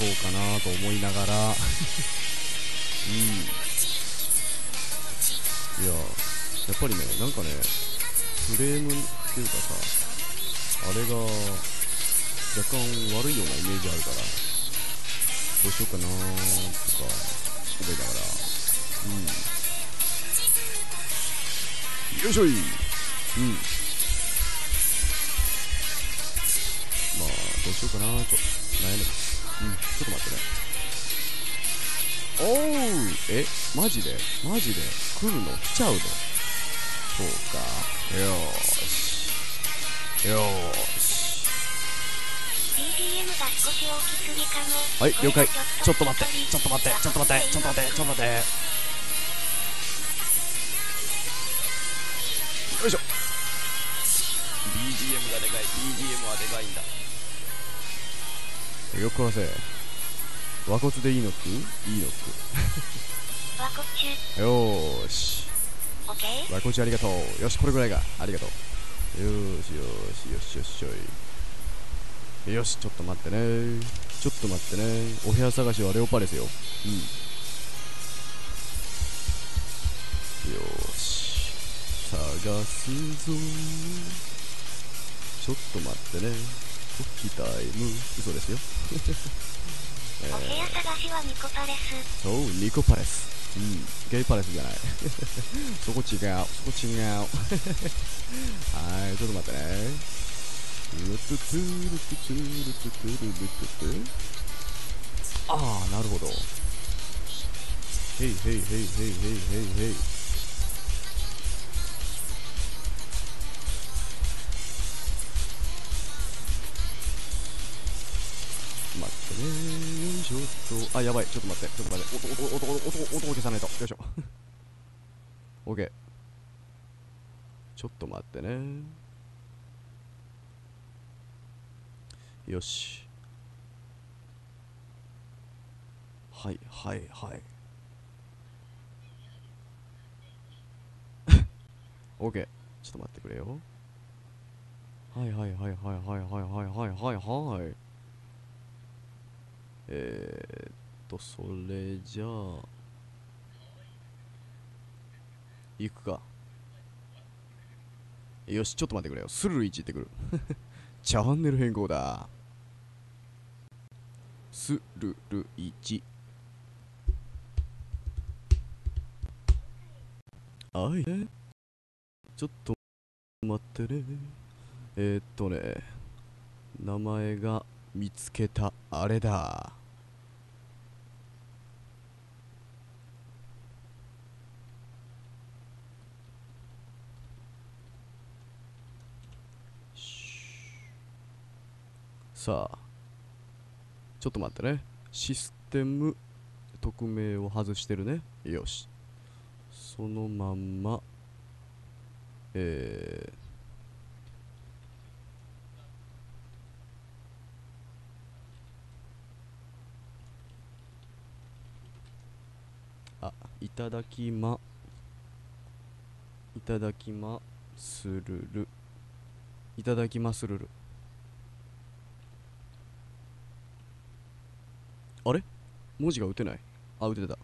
そうかなと思いながら。うん。いややっぱりねなんかねフレームっていうかさあれが若干悪いようなイメージあるからどうしようかなとか思いながら。うん。よいしょい。うん。まあどうしようかなーと。悩んでます。ちょっと待ってね。おうえマジで？マジで？来るの？来ちゃうの？そうか。よーし。よーし。BGM が少し大きすぎかも。はい了解。ちょっと待って。ちちょっと待って。ちょっと待って。ちょっと待って。ちょっと待って。よいしょ。BGM がでかい。BGM はでかいんだよっこらせ和骨でいいのくいいの和骨くよーし。和骨ありがとう。よしこれぐらいが。ありがとう。よーしよーしよしよしよい。よしちょっと待ってね。ちょっと待ってね。お部屋探しはレオパレスよ。うん。よーし。探すぞちょっと待ってね時タイム。嘘ですよ。お部屋探しはニコパレス。そうニコパレス。うんゲイパレスじゃない。そこ違う。そこ違う。はいちょっと待ってね。ルトゥトゥルトゥトゥルトゥトゥルル。トゥトゥああなるほど。へいへいへいへいへいへいへいとあやばい。ちょっと待って。ちょっと待って。音音音音音音を消さないとよいしょ OK ちょっと待ってねよしはいはいはい OK ちょっと待ってくれよはいはいはいはいはいはいはいはいはいはいえー、っとそれじゃあ行くか。よしちょっと待ってくれよ。スルル1行ってくる。チャンネル変更だ。スルル1あいねちょっと待ってね。えー、っとね名前が見つけたあれだ。さあちょっと待ってね。システム匿名を外してるね。よし。そのまんまえー、あいただきまいただきまするる。いただきまするる。あれ？文字が打てない？あ打てた。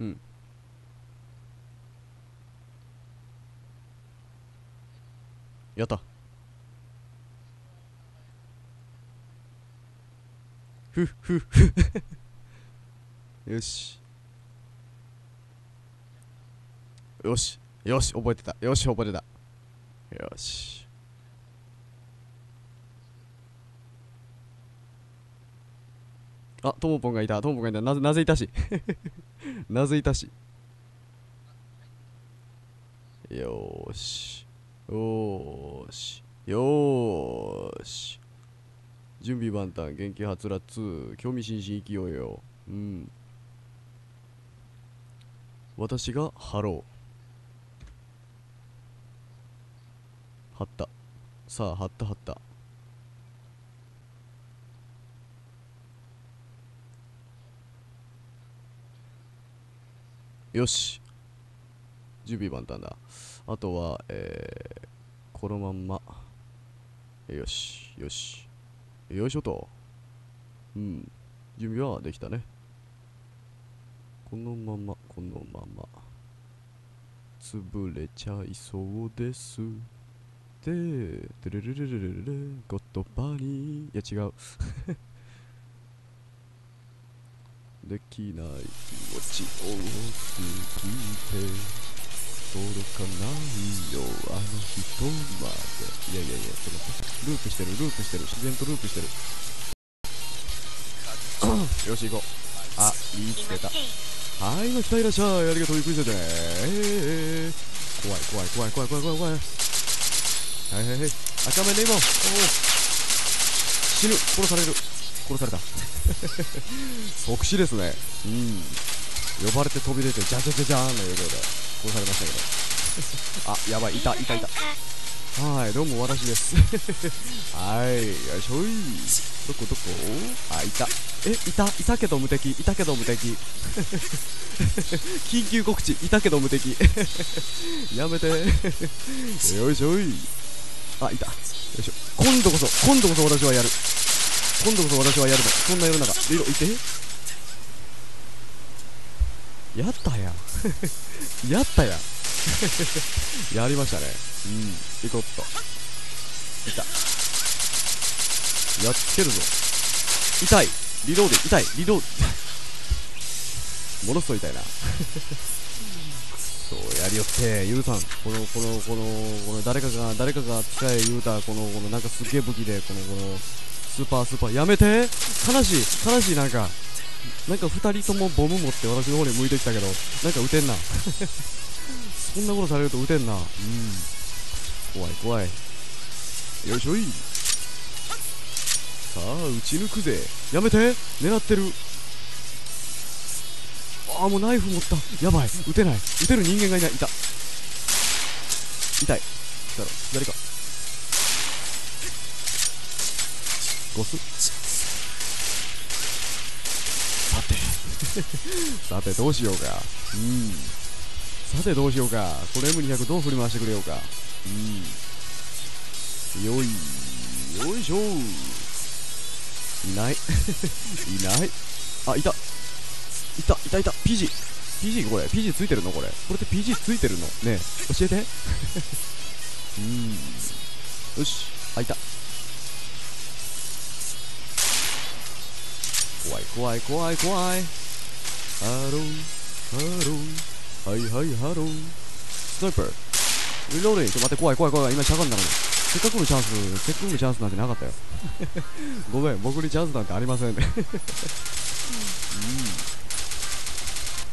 うん。やった。ふふふ よし。よし。よし覚えてた。よし覚えてた。よし。あともぽんがいた。ともぽんがいた。なぜなぜいたし。なぜいたし。よーし。よーし。よーし。準備万端元気はつらつ。興味津々生きようよ。うん。私が貼ろう。貼った。さあ貼った貼った。よし。準備万端だ。あとはえー、このまんま。よしよし。よいしょと。うん。準備はできたね。このままこのまま。潰れちゃいそうです。でてるるるるるるるゴッドバニーいや違う。できない気持ち多すぎて届かないよあの人まで。いやいやいやちょっと待って。ループしてるループしてる。自然とループしてる。よし行こう。あ見つけた。はい、今来たいらっしゃい。ありがとう、ゆっくりしてて。ね。えー、怖い、怖い、怖い、怖い、怖い、怖い、怖い。はいはいはい。赤目ネイモン。死ぬ。殺される。殺された。即死ですね。うん。呼ばれて飛び出て、じゃじゃじゃじゃーんの映像で殺されましたけど。あ、やばい、いた、いた、いた。はい、どうも私です。はい、よいしょい。どこどこ？あ、いた。え、いた、いたけど無敵、いたけど無敵。緊急告知、いたけど無敵。やめて。よいしょい。あ、いた。よいしょ。今度こそ、今度こそ私はやる。今度こそ私はやるの。そんな世の中。いろ、いて。やったやん。やったやん。やりましたね。うん。行こっと。いた。やっつけるぞ。痛い。リロード、痛い。リロード。ものすごい痛いな。そう、やりよって、ゆうさん。この、この、この、この、誰かが、誰かが使え言うた、この、この、なんかすっげえ武器で、この、この、スーパースーパー、やめて悲しい、悲しい、なんか。なんか二人ともボム持って私の方に向いてきたけど、なんか撃てんな。そんなことされると撃てんな。うん。怖い怖い。よいしょい。さあ、撃ち抜くぜ。やめて狙ってる。あ、もうナイフ持った。やばい。撃てない。撃てる人間がいない。いた。痛い。だろ、左か。ゴスさて。さて、どうしようか。うん。さて、どうしようか。これ M200 どう振り回してくれようか。うん。よい。よいしょいない。いない。あ、いた。いた、いた、いた。PG。PG これ。PG ついてるの？これ。これって PG ついてるの？ねえ、教えて。うん。よし。あ、いた。怖い、怖い、怖い、怖い。ハロー、ハロー。はいはい、ハロー。スナイパー。 Reloading。ちょ、待って、怖い、怖い、怖い。今しゃがんだのに。せっかくのチャンス、せっかくのチャンスなんてなかったよ。ごめん、僕にチャンスなんてありませんね。うん。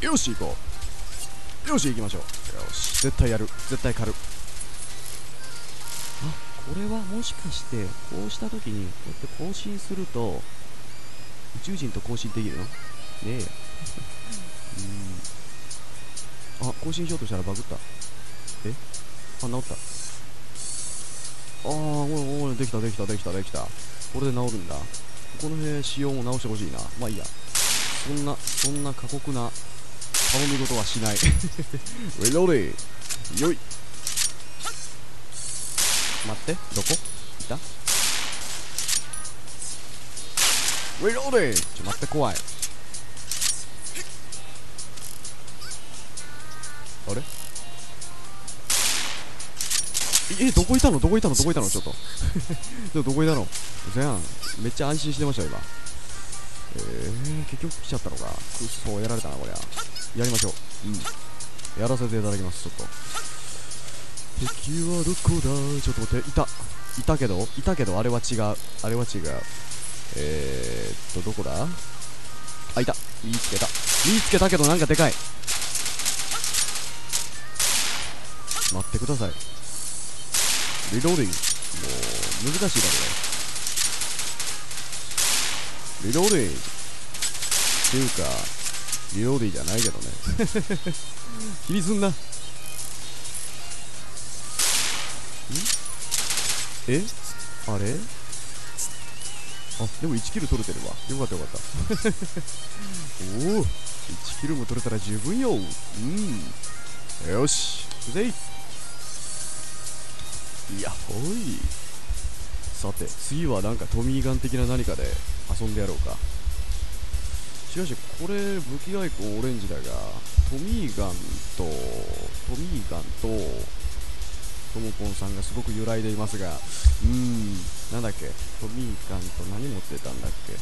よし、行こう。よし、行きましょう。よし、絶対やる。絶対狩る。あ、これはもしかして、こうしたときに、こうやって更新すると、宇宙人と更新できるの？ねえ。うん。あ、更新しようとしたらバグった。え？あ、治った。あー、おいおい、できた、できた、できた、できた。これで治るんだ。この辺、仕様も直してほしいな。まあいいや。そんな、そんな過酷な頼み事はしない。レロレー。よい。待って、どこ？いた？レロレー。ちょ、待って、怖い。あれ？え、どこいたの？どこいたの？どこいたの？ちょっと。ちょっとどこいたの？そやん。めっちゃ安心してましたよ、今。えー、結局来ちゃったのか。くっそ、やられたな、こりゃ。やりましょう。うん。やらせていただきます、ちょっと。敵はどこだ？ちょっと待って、いた。いたけど、いたけど、あれは違う。あれは違う。えーっと、どこだ？あ、いた。見つけた。見つけたけど、なんかでかい。待ってください。 Reloading。もう、難しいだろ、ね Reloading。っていうか、 Reloading じゃないけどね。気にすんな。ん？え？あれ？あでも1キル取れてるわ。よかったよかった。おお1キルも取れたら十分よ。うん。よし。行くぜ。いやほい。さて次はなんかトミーガン的な何かで遊んでやろうか。しかしこれ武器アイコンオレンジだがトミーガンとトミーガンとともぽんさんがすごく揺らいでいますがうーんなんだっけ？トミーガンと何持ってたんだっけ？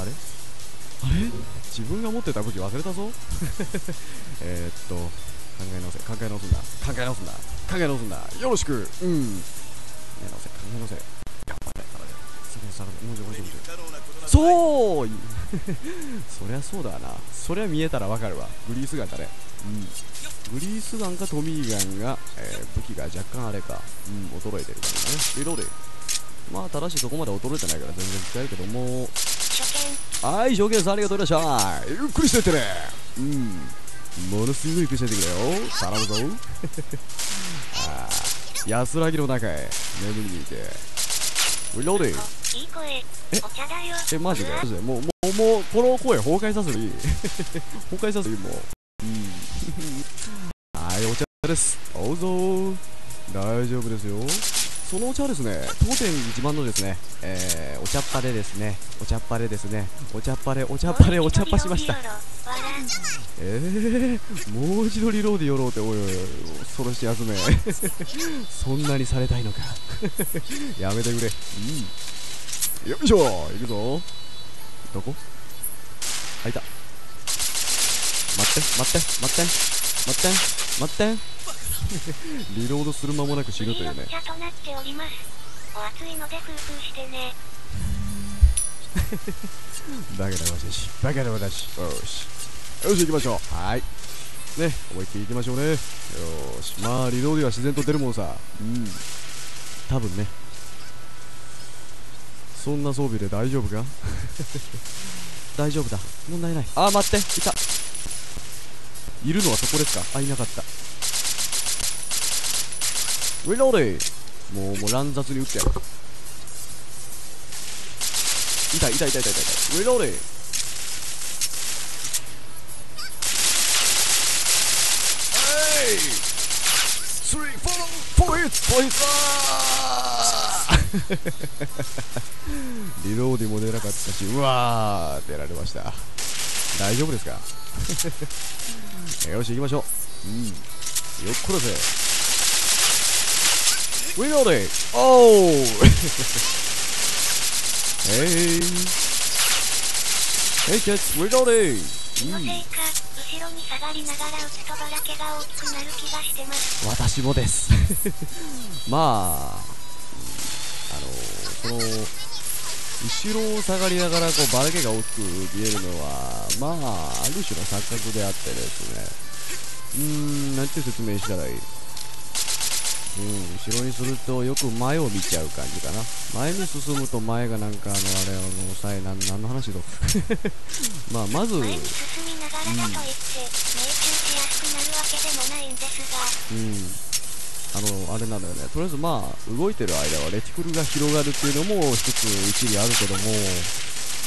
あれ？あれ？自分が持ってた武器忘れたぞ。えーっと考え直せ。考え直すんだ。考え直すんだ。考え直すんだ。よろしく。うん。考え直せ。考え直せ。頑張れ。体で下げ下げもうちょいもうちょいもうちょいそう。そりゃそうだな。そりゃ見えたらわかるわ。グリースガンだね。うん。グリースガンかトミーガンが、えー武器が若干あれか。うん衰えてるからね。リロールまあただしそこまで衰えてないから全然使えるけども。はい、証券さんありがとういらっしゃい。ゆっくりしてってね。うん。ものすごいゆっくりしてってくれよ。頼むぞ。ああ、安らぎの中へ。眠りにいて。リローディおいい声えお茶だよえ、マジでマジでもう、もう、もう、この声崩壊させるいい崩壊させるいいもう。うん。はい、お茶です。どうぞ。大丈夫ですよ。そのお茶はですね、当店自慢のですね、えー、お茶っ葉でですね、お茶っ葉でですね、お茶っ葉で、お茶っ葉でお茶っ葉しました。えー、もう一度リローで寄ろうって、おいおいおい、恐ろしい集め。そんなにされたいのか。やめてくれ。うん。よいしょ行くぞ。どこ？あ、いた。待って、待って、待って、待って、待って。リロードする間もなく死ぬというね。茶となっておりますお熱いのでフーフーしてねバカな私、バカな私。よし。よし、行きましょう。はい。ね、思いっきり行きましょうね。よし。まあ、リロードは自然と出るもんさ。うん。多分ね。そんな装備で大丈夫か？大丈夫だ。問題ない。あー、待って。いた。いるのはそこですか？あ、いなかった。リロードもう、もう乱雑に撃ってやる。痛い痛い痛い痛い痛い痛い。リロードはい Three, four, four hits, four hitsリローディも出なかったし、うわー、出られました。大丈夫ですか？よし、行きましょう。うん。よっこらせ。リローディおーえい。えい、キャッチ、リローディ気のせいか後ろに下がりながら打つとばらけが大きくなる気がしてます私もです まああのその後ろを下がりながらこうばらけが大きく見えるのはまあある種の錯覚であってですね。うーんなんて説明したらいい？うん、後ろにするとよく前を見ちゃう感じかな。前に進むと前がなんかあのあれあのさえなん何の話だ。まあまず前に進みながらだと言って命中しやすくなるわけでもないんですが。うん、あの、あれなんだよね。とりあえずまあ、動いてる間はレティクルが広がるっていうのも一つ一理あるけども、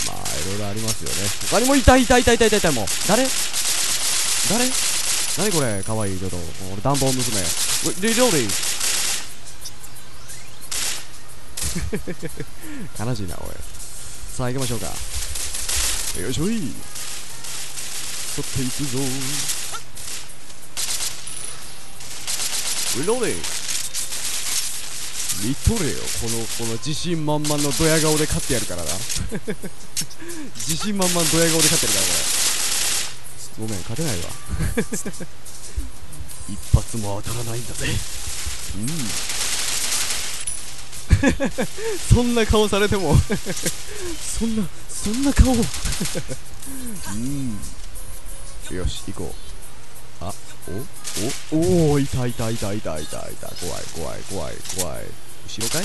まあ、いろいろありますよね。他にもいたいたいたいたいたいたもう。誰誰何これかわいいちょっと。俺、暖房娘。リローリー悲しいな、おい。さあ、行きましょうか。よいしょい。取っていくぞ Reloading。見とれよ。このこの自信満々のドヤ顔で勝ってやるからな。自信満々ドヤ顔で勝ってるからこれ。ごめん勝てないわ。一発も当たらないんだぜ。うん。そんな顔されても。そんなそんな顔。うん。よし行こう。あおおおおいたいたいたいたいたい。た怖い怖い怖い怖い。後ろかい？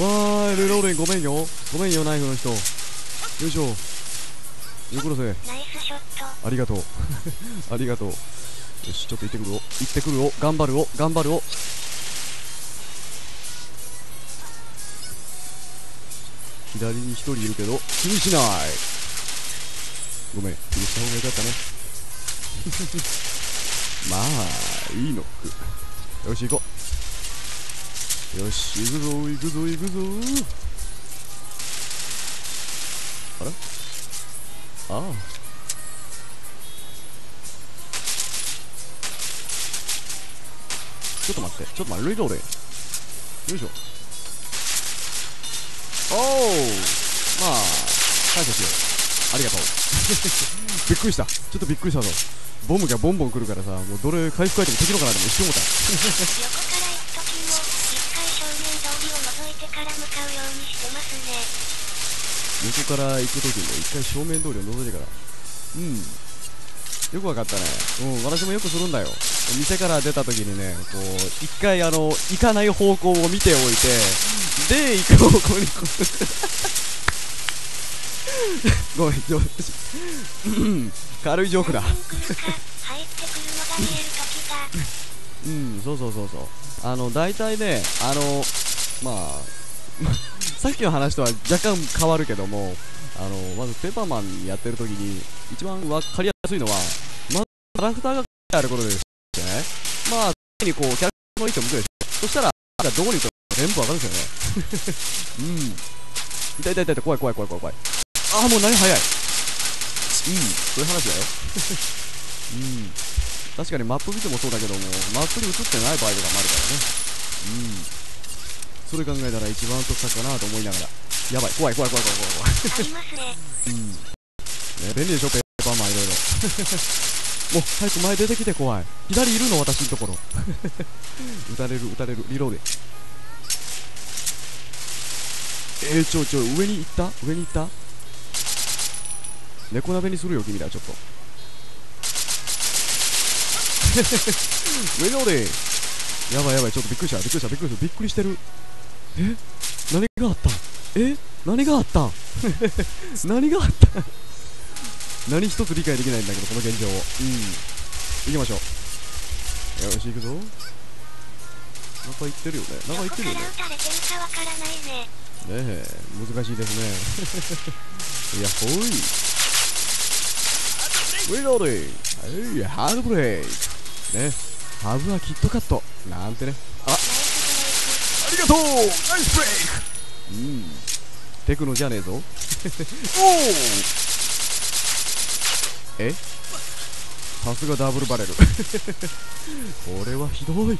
わーいルローレンごめんよ。ごめんよナイフの人。よいしょ。よくろせ。ナイスショット。ありがとう。ありがとう。よしちょっと行ってくるよ。行ってくるよ。頑張るよ。頑張るよ。左に一人いるけど気にしない。ごめん気にした方がよかったね まあいいのく。よし行こう。よし行くぞ行くぞ行くぞ。あらああ。ちょっと待ってちょっと待ってルイドーレよいしょ。おおまあ感謝しよう。ありがとう。びっくりした。ちょっとびっくりしたぞ。ボムがボンボン来るからさもうどれ回復アイテム敵のかなって一瞬思った。横から行く時も一回正面通りを覗いてから向かうようにしてますね。横から行く時に一回正面通りを覗いてから。うん。よくわかったね。うん。私もよくするんだよ。店から出た時にねこう一回あの行かない方向を見ておいてで行く方向に ごめん上手う軽いジョークだ。何人来るか入ってくるのが見える時がうんそうそうそうそう。あの大体ねあのまあ さっきの話とは若干変わるけどもあのまずペーパーマンやってる時に一番わかりやすいのはまずキャラクターがあることですよね。まあ常にこうキャラクターの位置を向くでしょ。そしたらどこに行くか全部わかるんですよね。うん。痛い痛い痛い怖い怖い怖い怖い怖い。ああもう何早い。うんそういう話だよ。うん。確かにマップ見てもそうだけどもマップに映ってない場合とかもあるからね。うん。それ考えたら一番得策かなと思いながら。やばい。怖い怖い怖い怖い怖い怖い。ありますね。うん。ね便利でしょ？ペーパーマンいろいろ。もう早く前出てきて怖い。左いるの？私のところ。撃たれる撃たれる。リローでえー、ちょちょ上に行った？上に行った？猫鍋にするよ君らちょっと。上ので。やばいやばいちょっとびっくりした。びっくりした。びっくりしたびっくりしてる。え？何があった？え？何があった？何があった？何一つ理解できないんだけどこの現状を。うん。行きましょう。よし行くぞ。中行ってるよね。中行ってるよね。ねえ。難しいですね。いやほいウィローディはいハードブレイク。ね。ハブはキットカット。なんてね。あ。ありがとう。ナイスブレイク。うん。テクノじゃねえぞ。おおえ？さすがダブルバレル。これはひどい。うん。ね。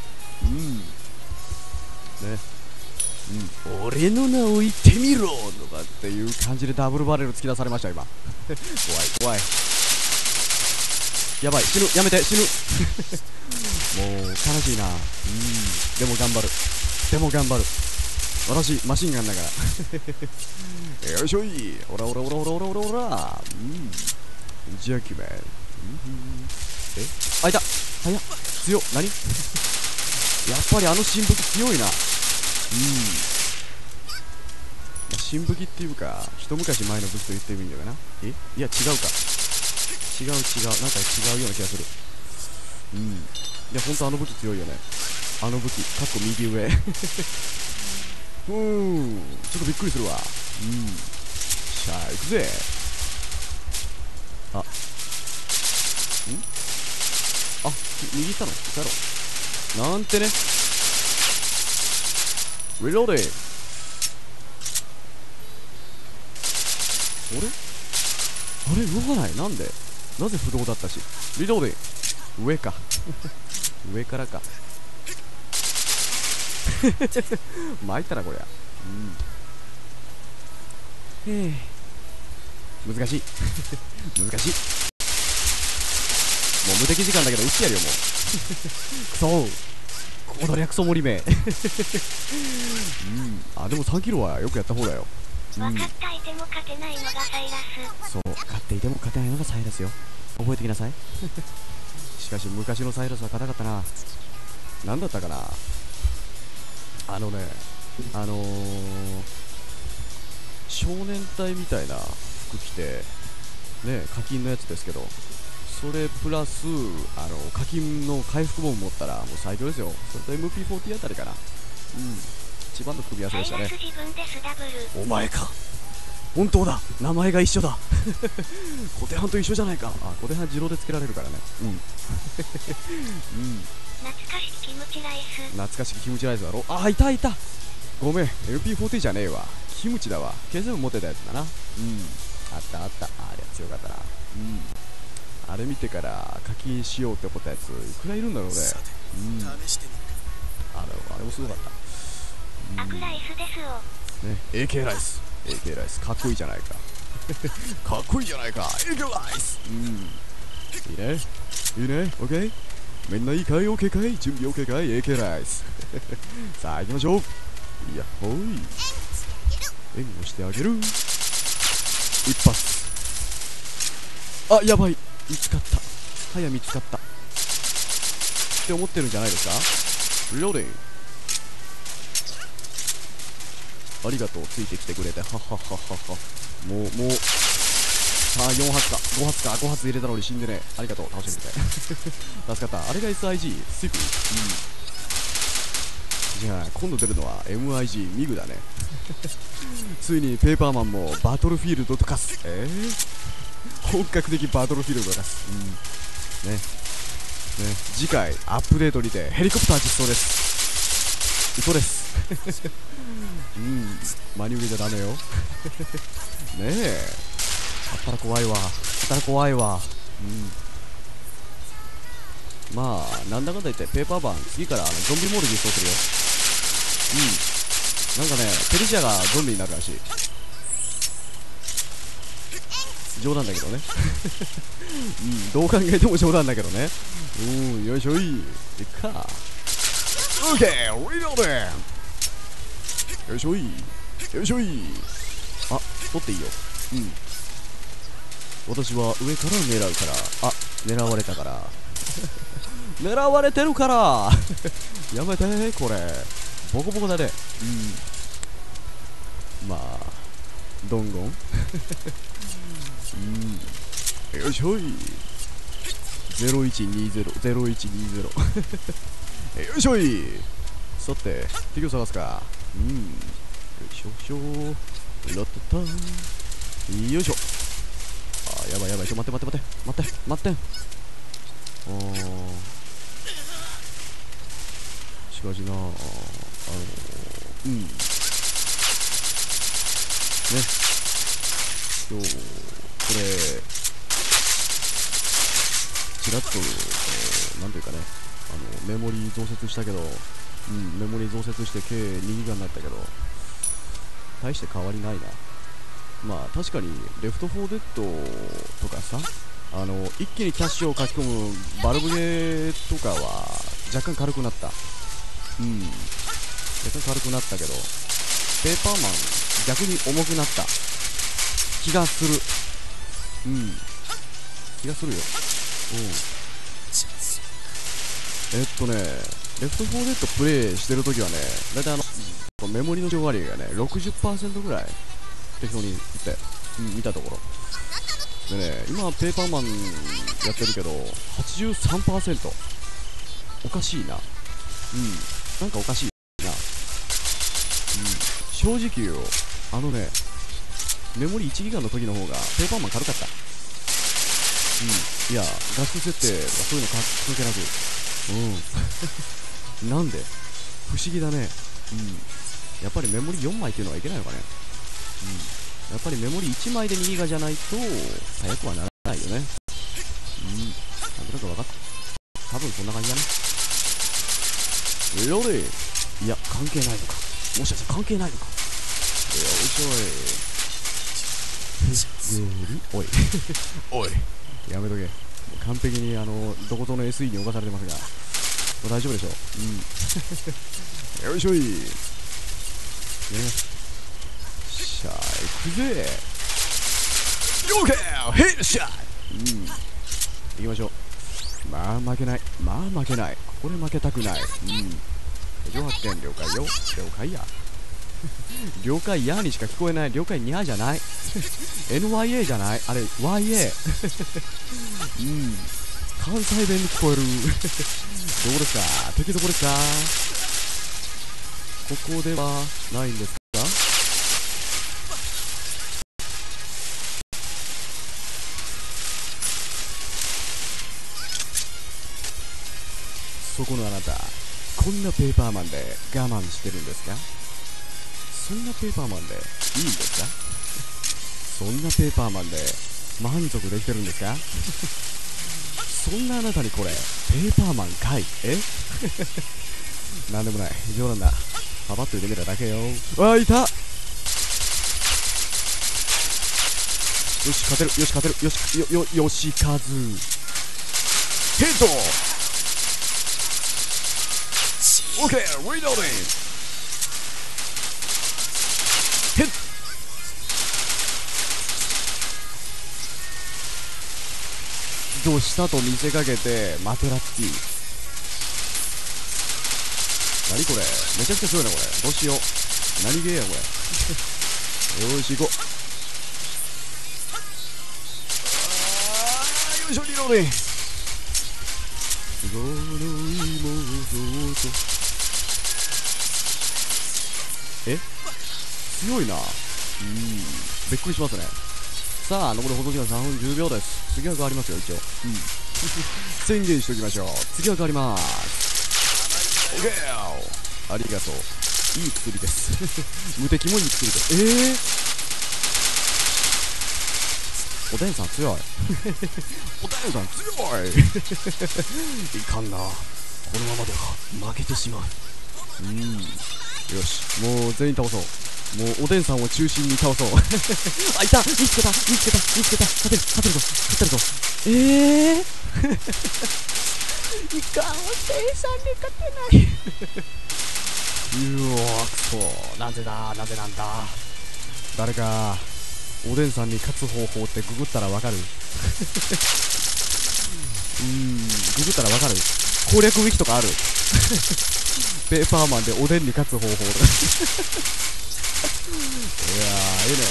うん、俺の名を言ってみろ。とかっていう感じでダブルバレル突き出されました今。怖い怖いやばい。死ぬ。やめて。死ぬ。もう悲しいな。うん。でも頑張る。でも頑張る。私マシンガンだから。よいしょい。オラオラオラオラオラオラオラ。うん。ジャッキマン。うん。え？あいた。早っ。強っ。何？やっぱりあの新武器強いな。うん。新武器っていうか一昔前の武器と言ってもいいんだかな？え？いや違うか。違う違うなんか違うような気がする。うん。いやほんとあの武器強いよね。あの武器かっこ右上。うん。ちょっとびっくりするわ。うん。しゃあ行くぜ。あ。ん？あ右行ったの？帰ろう。なんてね。リローディあれ？あれ？動かない？なんで？なぜ不動だったしリローディ上か。上からか。参ったなこりゃ。うん。へえ。難しい。難しい。もう無敵時間だけど撃ってやるよもう。くそこの略そ盛り目うん。あでも3キロはよくやった方だようん。分かっていても勝てないのがサイラス。そう。勝っていても勝てないのがサイラスよ。覚えてきなさい。しかし昔のサイラスは硬かったな。何だったかな。あのねあのー、少年隊みたいな服着てね課金のやつですけどそれプラスあの課金の回復ボム持ったらもう最強ですよ。それと MP40 あたりかな。うん一番の組み合わせでしたね。サイラス自分ですダブル。お前か。本当だ。名前が一緒だ。小手半と一緒じゃないか。あ小手半自動でつけられるからね。うん、うん、懐かしきキムチライス。懐かしきキムチライスだろ。あいたいた。ごめん。LP40 じゃねえわ。キムチだわ。ケース持ってたやつだな。うん。あったあった。あれは強かったな。うん。あれ見てから課金しようって思ったやついくらいるんだろうね。うん。あれあれもすごかったアクライス。ですよね、AK ライス。AK ライスかっこいいじゃないか。かっこいいじゃないか。AK ライス。うん。いいね。いいね。OK みんないいかい OK かい準備 OK かい AK ライス。さあ行きましょう。いやほい。援護してあげる。一発。あやばい。見つかった。はや見つかった。って思ってるんじゃないですか？ローディン。グありがとう。ついてきてくれて。はっはっはっはっは。もうもう。さあ4発か。5発か。5発入れたのに死んでね。ありがとう。楽しんでて。助かった。あれが SIG スイクうん。じゃあ今度出るのは MIG ミグだね。ついにペーパーマンもバトルフィールドと化す。えー、本格的バトルフィールドと化す。うん。ね。ね。次回アップデートにてヘリコプター実装です。嘘です。うん。真に受けちゃダメよ。ねえ。あったら怖いわ。あったら怖いわ。うん。まあなんだかんだ言ってペーパーバン次からあのゾンビモード実装するよ。うん。なんかねペリシアがゾンビになるらしい。冗談だけどね。うん。どう考えても冗談だけどね。うん。よいしょい。いっか。OK リロードよいしょい。よいしょい。あ取っていいよ。うん。私は上から狙うから。あ狙われたから。狙われてるから。やめてこれ。ボコボコだねうん。まあどんごん。うん。よいしょい。01200120よいしょい。さて敵を探すかうん。よいしょ。よいしょ。ラッタタよいしょ。あやばいやばい。ちょ待って待って待って。待って。待って。あー。しかしな。あのうん。ね。今日これちらっと、えなんていうかね。あのメモリー増設したけどうん、メモリ増設して計2ギガになったけど、大して変わりないな。まあ確かに、レフト4デッドとかさ、あの、一気にキャッシュを書き込むバルブゲとかは若干軽くなった。うん。若干軽くなったけど、ペーパーマン逆に重くなった気がする。うん。気がするよ。うん。えっとね、レフト4デッドプレイしてるときはね、だいたいあの、メモリの使用割合がね、60%ぐらい適当に言って、うん、見たところ。でね、今ペーパーマンやってるけど、83%。おかしいな。うん。なんかおかしいな。うん。正直言うよ。あのね、メモリ1ギガの時の方がペーパーマン軽かった。うん。いや、画質設定とかそういうの関係なく、うん。なんで？不思議だね。うん。やっぱりメモリ4枚っていうのはいけないのかね。うん。やっぱりメモリ1枚で2ギガじゃないと、速くはならないよね。うん。なんとなく分かった。多分そんな感じだね。よれいや、関係ないのか。もしかして関係ないのか。よいしょい。おい。おい。やめとけ。完璧にあのどことの SE に侵されてますが、大丈夫でしょう。うん。よいしょい。ね。しゃあ、行くぜ。オーケーヘイシャーうん。行きましょう。まあ負けない。まあ負けない。これ負けたくない。うん。上発見了解よ。了解や。了解やにしか聞こえない。了解にゃじゃない。NYA じゃないあれ、YA。うん。関西弁に聞こえる。どこですか？敵どこですか？ここではないんですか？そこのあなたこんなペーパーマンで我慢してるんですか？そんなペーパーマンでいいんですか？そんなペーパーマンで満足できてるんですか？そんなあなたにこれペーパーマンかい？え？なんでもない。冗談だ。パパッと入れてみただけよ。わあいた！よし勝てる。よし勝てる。よしよよよしかずヘッドオッケーリローディンどうしたと見せかけてマテラッティ何これ？めちゃくちゃ強いなこれ。どうしよう。何ゲーやこれ？よーし行こう。あーよいしょリローディンこの妹とえ？強いな。うん。びっくりしますね。さあ残り放送時間3分10秒です。次は変わりますよ一応。うん。宣言しておきましょう。次は変わります。オッケー。ありがとう。いい薬です。無敵もいい薬です。えー、おでんさん強い。おでんさん強い。いかんな。このままでは負けてしまう。うんよし。もう全員倒そう。もうおでんさんを中心に倒そう。あいた。見つけた。見つけた。見つけた。勝てる勝てるぞ。勝てるぞ。ええー、いかん。おでんさんに勝てない。うわくそなぜだ？なぜなんだ？誰かおでんさんに勝つ方法ってググったらわかる？うーん。ググったらわかる。攻略ウィキとかある？ペーパーマンでおでんに勝つ方法とかいやーいいね。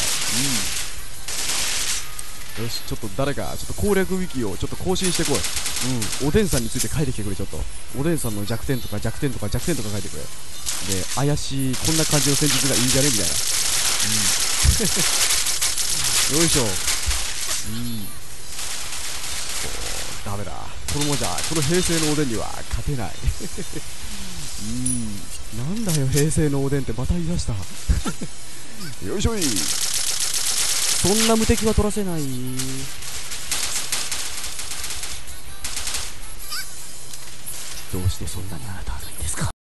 うん。よしちょっと誰かちょっと攻略ウィキをちょっと更新してこい。うん。おでんさんについて書いてきてくれちょっと。おでんさんの弱点とか弱点とか弱点とか書いてくれ。で怪しいこんな感じの戦術がいいんじゃね？みたいな。うん。よいしょ。うん。ダメだ。このままじゃこの平成のおでんには勝てないうん。なんだよ平成のおでんってまた言い出した。よいしょい。そんな無敵は取らせない。どうしてそんなにあなた悪いんですか？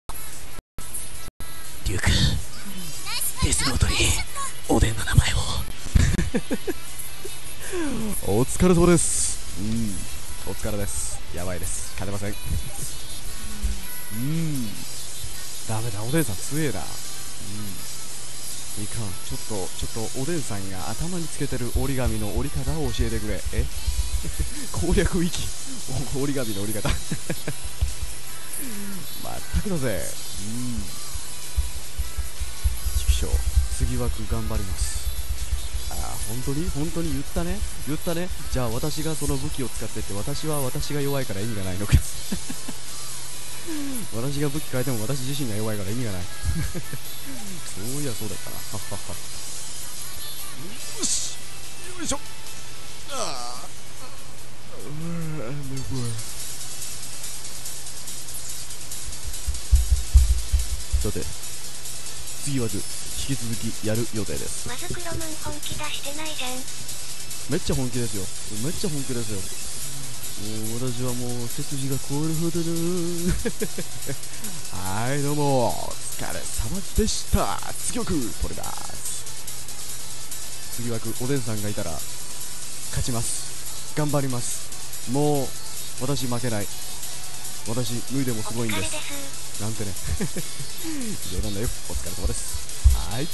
リュウクデスノートにおでんの名前を。お疲れ様です。うん。お疲れです。やばいです。勝てません。うんダメだおでんさん強えな。うん。いかん。ちょっとちょっとおでんさんが頭につけてる折り紙の折り方を教えてくれ。え？攻略ウィキ折り紙の折り方。まったくだぜ。うん。畜生次枠頑張ります。ああ本当に？本当に言ったね。言ったね。じゃあ私がその武器を使ってって私は私が弱いから意味がないのか。私が武器変えても私自身が弱いから意味がない そういやそうだったなはっはっはよしよいしょああうーめこいさて次は引き続きやる予定ですまずクロムン本気出してないじゃん。めっちゃ本気ですよめっちゃ本気ですよもう私はもう背筋が凍るほどのはいどうもお疲れ様でした次曲取れます次枠おでんさんがいたら勝ちます頑張りますもう私負けない私脱いでもすごいんですです。なんてね冗談だよお疲れ様ですはい